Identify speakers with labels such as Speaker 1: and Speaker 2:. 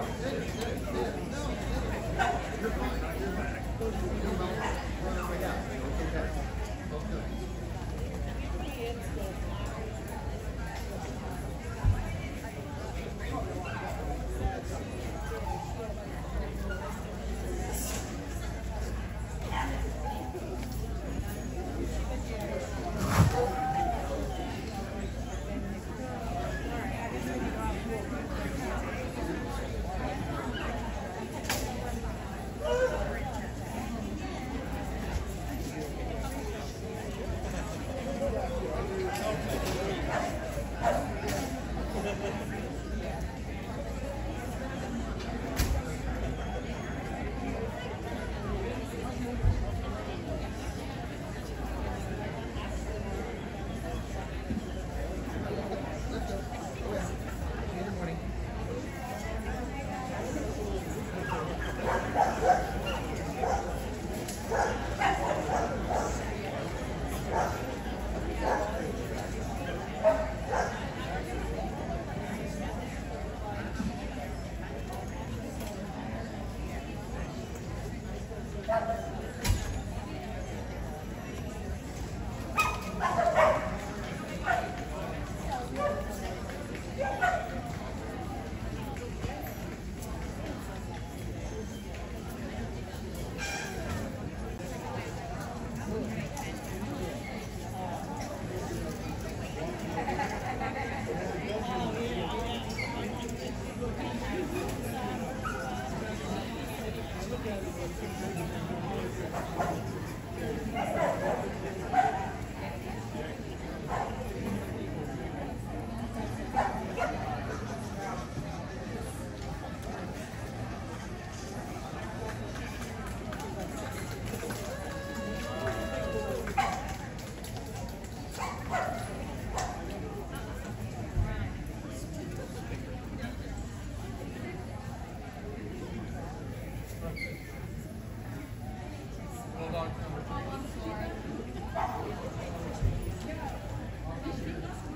Speaker 1: You're fine. You're fine.
Speaker 2: Thank you. Thank you.